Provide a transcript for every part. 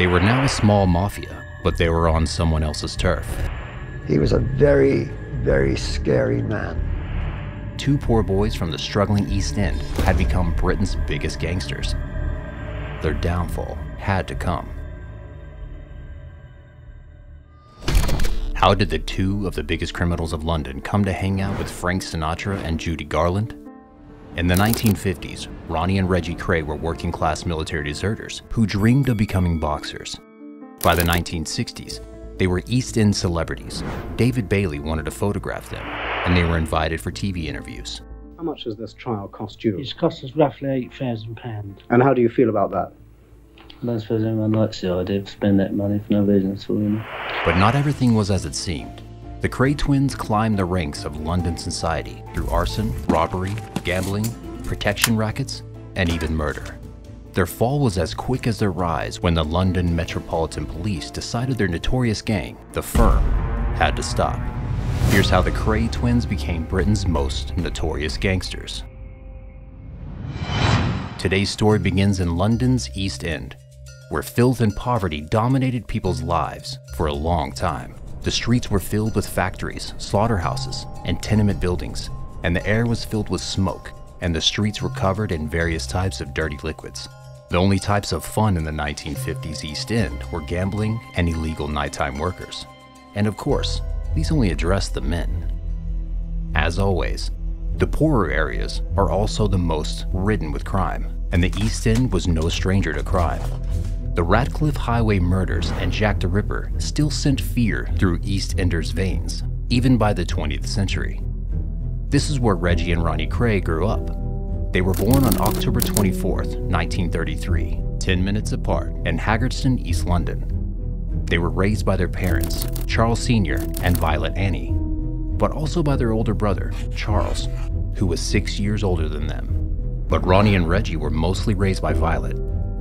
They were now a small mafia, but they were on someone else's turf. He was a very, very scary man. Two poor boys from the struggling East End had become Britain's biggest gangsters. Their downfall had to come. How did the two of the biggest criminals of London come to hang out with Frank Sinatra and Judy Garland? In the 1950s, Ronnie and Reggie Kray were working class military deserters who dreamed of becoming boxers. By the 1960s, they were East End celebrities. David Bailey wanted to photograph them, and they were invited for TV interviews. How much has this trial cost you? It's cost us roughly £8,000. And how do you feel about that? I don't suppose anyone likes the idea of spending that money for no reason at all, you know. But not everything was as it seemed. The Kray twins climbed the ranks of London society through arson, robbery, gambling, protection rackets, and even murder. Their fall was as quick as their rise when the London Metropolitan Police decided their notorious gang, the Firm, had to stop. Here's how the Kray twins became Britain's most notorious gangsters. Today's story begins in London's East End, where filth and poverty dominated people's lives for a long time. The streets were filled with factories, slaughterhouses, and tenement buildings, and the air was filled with smoke, and the streets were covered in various types of dirty liquids. The only types of fun in the 1950s East End were gambling and illegal nighttime workers. And of course, these only addressed the men. As always, the poorer areas are also the most ridden with crime, and the East End was no stranger to crime. The Ratcliffe Highway murders and Jack the Ripper still sent fear through East Enders' veins, even by the 20th century. This is where Reggie and Ronnie Kray grew up. They were born on October 24, 1933, 10 minutes apart, in Haggerston, East London. They were raised by their parents, Charles Sr. and Violet Annie, but also by their older brother, Charles, who was six years older than them. But Ronnie and Reggie were mostly raised by Violet,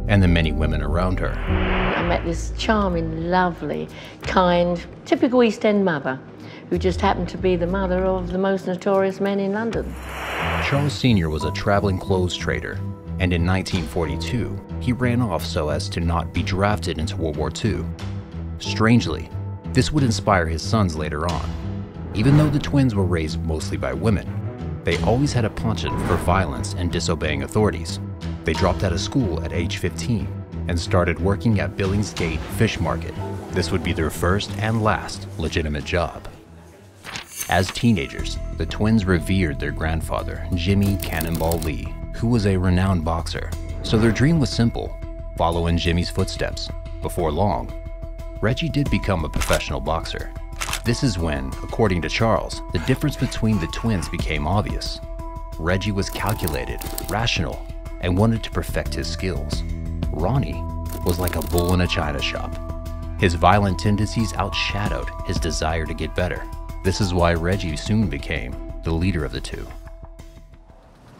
and the many women around her. I met this charming, lovely, kind, typical East End mother who just happened to be the mother of the most notorious men in London. Charles Sr. was a traveling clothes trader, and in 1942, he ran off so as to not be drafted into World War II. Strangely, this would inspire his sons later on. Even though the twins were raised mostly by women, they always had a penchant for violence and disobeying authorities. They dropped out of school at age 15 and started working at Billingsgate Fish Market. This would be their first and last legitimate job. As teenagers, the twins revered their grandfather, Jimmy Cannonball Lee, who was a renowned boxer. So their dream was simple follow in Jimmy's footsteps. Before long, Reggie did become a professional boxer. This is when, according to Charles, the difference between the twins became obvious. Reggie was calculated, rational, and wanted to perfect his skills. Ronnie was like a bull in a china shop. His violent tendencies outshadowed his desire to get better. This is why Reggie soon became the leader of the two.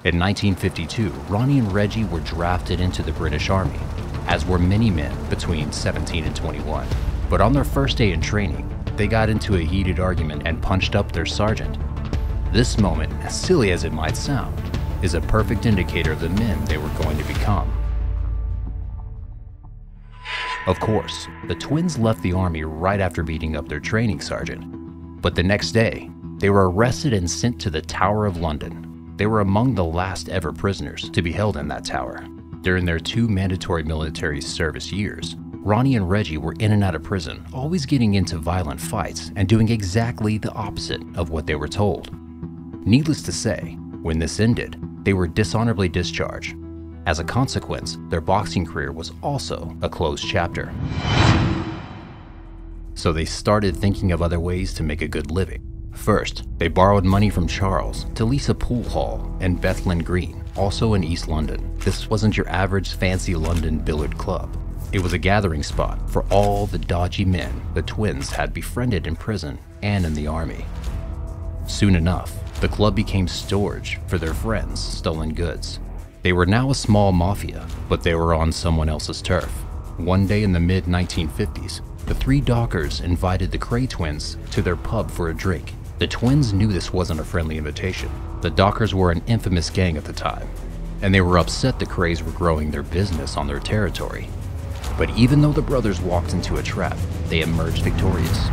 In 1952, Ronnie and Reggie were drafted into the British Army, as were many men between 17 and 21. But on their first day in training, they got into a heated argument and punched up their sergeant. This moment, as silly as it might sound, is a perfect indicator of the men they were going to become. Of course, the twins left the army right after beating up their training sergeant. But the next day, they were arrested and sent to the Tower of London. They were among the last ever prisoners to be held in that tower. During their two mandatory military service years, Ronnie and Reggie were in and out of prison, always getting into violent fights and doing exactly the opposite of what they were told. Needless to say, when this ended, they were dishonorably discharged. As a consequence, their boxing career was also a closed chapter. So they started thinking of other ways to make a good living. First, they borrowed money from Charles to lease a pool hall in Bethnal Green, also in East London. This wasn't your average fancy London billiard club. It was a gathering spot for all the dodgy men the twins had befriended in prison and in the army. Soon enough, the club became storage for their friends' stolen goods. They were now a small mafia, but they were on someone else's turf. One day in the mid 1950s, the three Dockers invited the Kray twins to their pub for a drink. The twins knew this wasn't a friendly invitation. The Dockers were an infamous gang at the time, and they were upset the Krays were growing their business on their territory. But even though the brothers walked into a trap, they emerged victorious.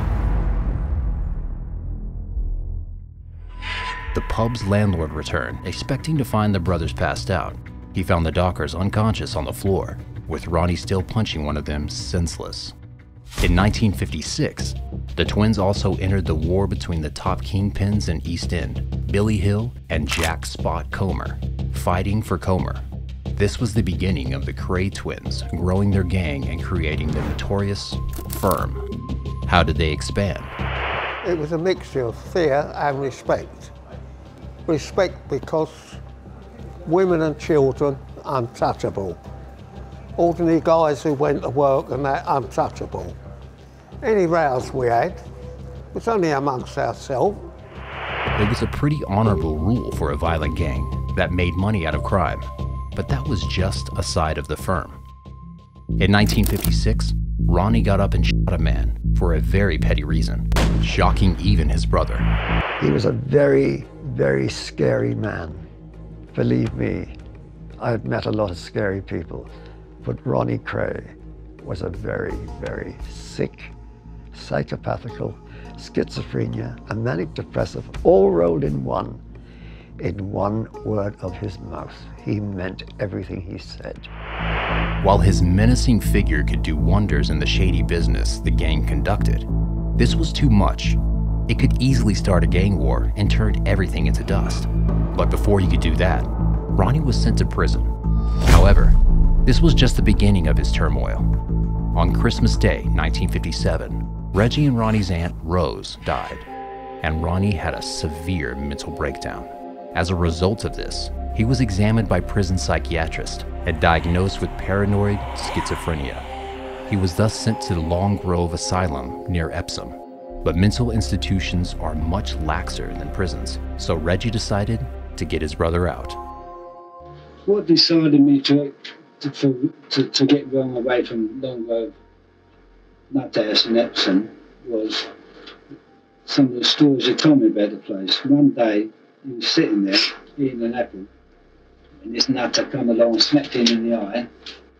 The pub's landlord returned, expecting to find the brothers passed out. He found the Dockers unconscious on the floor, with Ronnie still punching one of them senseless. In 1956, the twins also entered the war between the top kingpins in East End, Billy Hill and Jack Spot Comer, fighting for Comer. This was the beginning of the Kray twins growing their gang and creating the notorious Firm. How did they expand? It was a mixture of fear and respect. Respect because women and children are untouchable. Ordinary guys who went to work and that are untouchable. Any rows we had was only amongst ourselves. It was a pretty honorable rule for a violent gang that made money out of crime, but that was just a side of the firm. In 1956, Ronnie got up and shot a man for a very petty reason, shocking even his brother. He was a very, very scary man. Believe me, I've met a lot of scary people, but Ronnie Kray was a very, very sick, psychopathical, schizophrenia, and manic depressive, all rolled in one. In one word of his mouth, he meant everything he said. While his menacing figure could do wonders in the shady business the gang conducted, this was too much. It could easily start a gang war and turn everything into dust. But before he could do that, Ronnie was sent to prison. However, this was just the beginning of his turmoil. On Christmas Day, 1957, Reggie and Ronnie's aunt, Rose, died, and Ronnie had a severe mental breakdown. As a result of this, he was examined by prison psychiatrist and diagnosed with paranoid schizophrenia. He was thus sent to Long Grove Asylum near Epsom. But mental institutions are much laxer than prisons, so Reggie decided to get his brother out. What decided me to to, to, to get Ron away from Long Grove Nuthouse in Epsom was some of the stories he told me about the place. One day he was sitting there eating an apple, and this nutter come along and smacked him in the eye.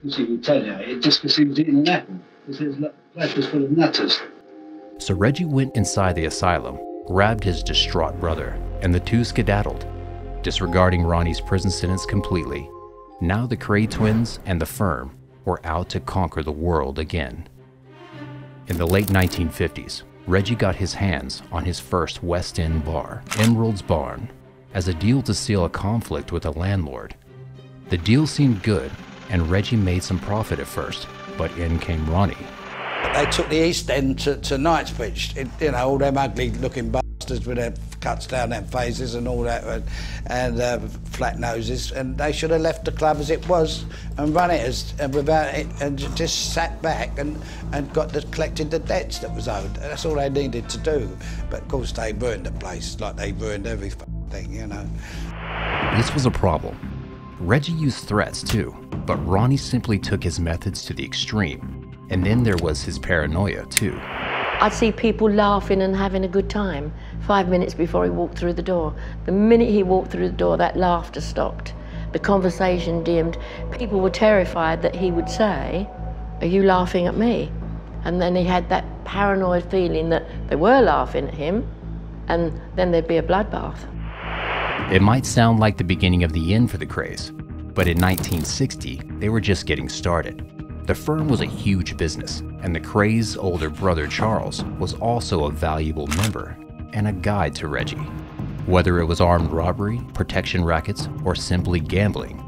As he it just because he was eating an apple. Because the place was full of nutters. So Reggie went inside the asylum, grabbed his distraught brother, and the two skedaddled, disregarding Ronnie's prison sentence completely. Now the Kray twins and the firm were out to conquer the world again. In the late 1950s, Reggie got his hands on his first West End bar, Esmeralda's Barn, as a deal to seal a conflict with a landlord. The deal seemed good, and Reggie made some profit at first, but in came Ronnie. They took the East End to, to Knightsbridge, it, you know, all them ugly looking bastards with their cuts down their faces and all that, and, and uh, flat noses, and they should have left the club as it was and run it as and without it, and just sat back and, and got the, collected the debts that was owed. That's all they needed to do. But of course, they ruined the place like they ruined every thing, you know. This was a problem. Reggie used threats too, but Ronnie simply took his methods to the extreme. And then there was his paranoia too. I'd see people laughing and having a good time five minutes before he walked through the door. The minute he walked through the door, that laughter stopped. The conversation dimmed. People were terrified that he would say, Are you laughing at me? And then he had that paranoid feeling that they were laughing at him, and then there'd be a bloodbath. It might sound like the beginning of the end for the Krays, but in 1960, they were just getting started. The firm was a huge business, and the Kray's older brother Charles was also a valuable member and a guide to Reggie. Whether it was armed robbery, protection rackets, or simply gambling,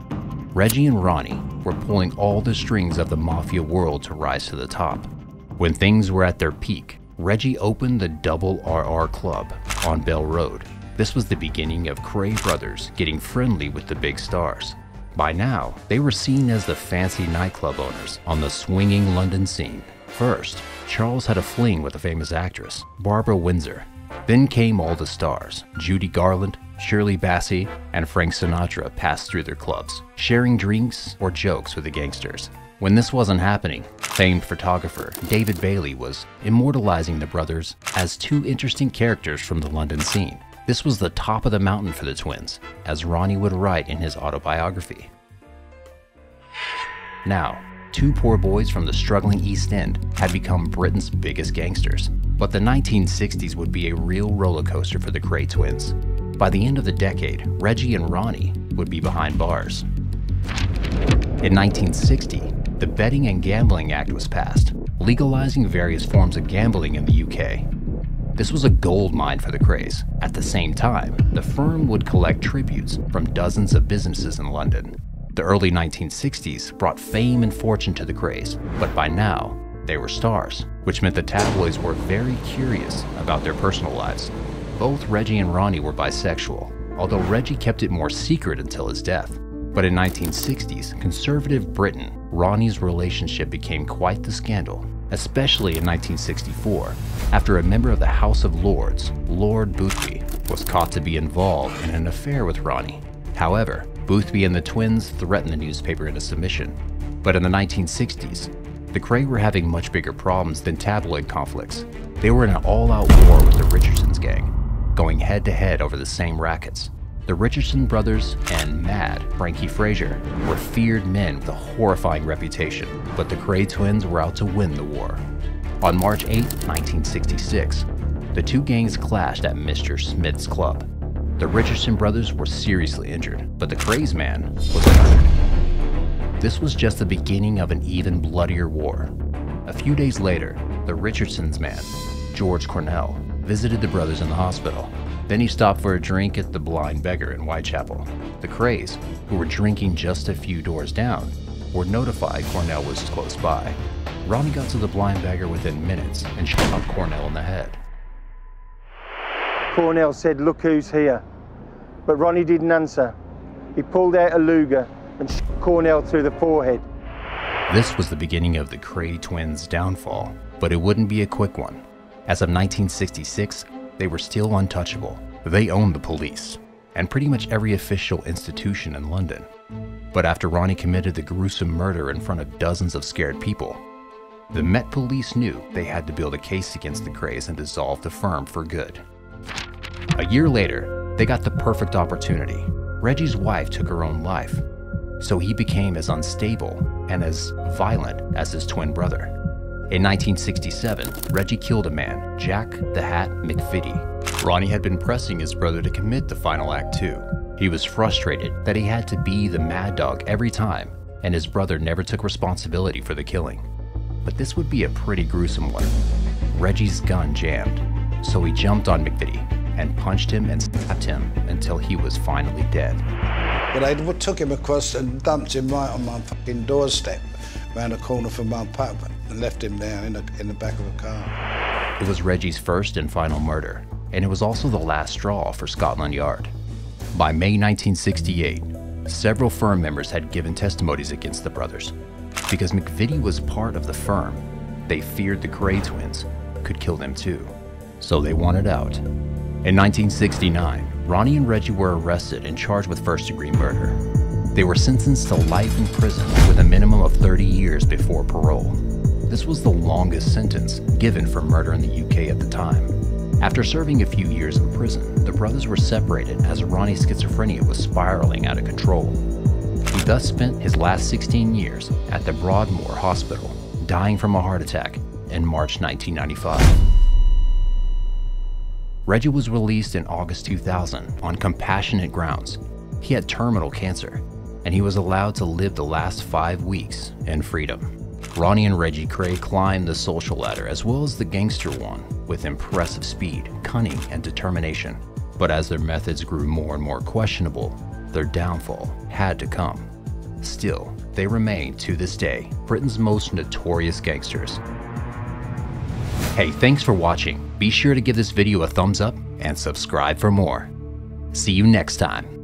Reggie and Ronnie were pulling all the strings of the mafia world to rise to the top. When things were at their peak, Reggie opened the Double RR Club on Bell Road. This was the beginning of Cray Brothers getting friendly with the big stars. By now, they were seen as the fancy nightclub owners on the swinging London scene. First, Charles had a fling with a famous actress, Barbara Windsor. Then came all the stars Judy Garland, Shirley Bassey, and Frank Sinatra passed through their clubs, sharing drinks or jokes with the gangsters. When this wasn't happening, famed photographer David Bailey was immortalizing the brothers as two interesting characters from the London scene. This was the top of the mountain for the twins, as Ronnie would write in his autobiography. Now, two poor boys from the struggling East End had become Britain's biggest gangsters. But the 1960s would be a real roller coaster for the Kray twins. By the end of the decade, Reggie and Ronnie would be behind bars. In 1960, the Betting and Gambling Act was passed, legalizing various forms of gambling in the UK. This was a gold mine for the Krays. At the same time, the firm would collect tributes from dozens of businesses in London. The early 1960s brought fame and fortune to the Krays, but by now, they were stars, which meant the tabloids were very curious about their personal lives. Both Reggie and Ronnie were bisexual, although Reggie kept it more secret until his death. But in 1960s, conservative Britain, Ronnie's relationship became quite the scandal, especially in 1964, after a member of the House of Lords, Lord Boothby, was caught to be involved in an affair with Ronnie. However, Boothby and the twins threatened the newspaper into submission. But in the 1960s, the Kray were having much bigger problems than tabloid conflicts. They were in an all-out war with the Richardsons gang, going head-to-head over the same rackets. The Richardson brothers and Mad Frankie Fraser were feared men with a horrifying reputation, but the Kray twins were out to win the war. On March 8, 1966, the two gangs clashed at Mr. Smith's club. The Richardson brothers were seriously injured, but the Krays man was murdered. This was just the beginning of an even bloodier war. A few days later, the Richardsons man, George Cornell, visited the brothers in the hospital. Then he stopped for a drink at the Blind Beggar in Whitechapel. The Krays, who were drinking just a few doors down, were notified Cornell was close by. Ronnie got to the Blind Beggar within minutes and shot Cornell in the head. Cornell said, look who's here. But Ronnie didn't answer. He pulled out a Luger and shot Cornell through the forehead. This was the beginning of the Kray twins' downfall, but it wouldn't be a quick one. As of 1966, they were still untouchable. They owned the police and pretty much every official institution in London. But after Ronnie committed the gruesome murder in front of dozens of scared people, the Met Police knew they had to build a case against the Krays and dissolve the firm for good. A year later, they got the perfect opportunity. Reggie's wife took her own life, so he became as unstable and as violent as his twin brother. In 1967, Reggie killed a man, Jack the Hat McVitie. Ronnie had been pressing his brother to commit the final act too. He was frustrated that he had to be the mad dog every time, and his brother never took responsibility for the killing. But this would be a pretty gruesome one. Reggie's gun jammed, so he jumped on McVitie and punched him and stabbed him until he was finally dead. But they took him across and dumped him right on my fucking doorstep, round the corner from my pub, and left him there in the, in the back of a car. It was Reggie's first and final murder, and it was also the last straw for Scotland Yard. By May 1968, several firm members had given testimonies against the brothers. Because McVitie was part of the firm, they feared the Kray twins could kill them too. So they wanted out. In 1969, Ronnie and Reggie were arrested and charged with first degree murder. They were sentenced to life in prison with a minimum of 30 years before parole. This was the longest sentence given for murder in the UK at the time. After serving a few years in prison, the brothers were separated as Ronnie's schizophrenia was spiraling out of control. He thus spent his last 16 years at the Broadmoor Hospital, dying from a heart attack in March 1995. Reggie was released in August 2000 on compassionate grounds. He had terminal cancer, and he was allowed to live the last five weeks in freedom. Ronnie and Reggie Kray climbed the social ladder as well as the gangster one with impressive speed, cunning, and determination. But as their methods grew more and more questionable, their downfall had to come. Still, they remain, to this day, Britain's most notorious gangsters. Hey, thanks for watching. Be sure to give this video a thumbs up and subscribe for more. See you next time.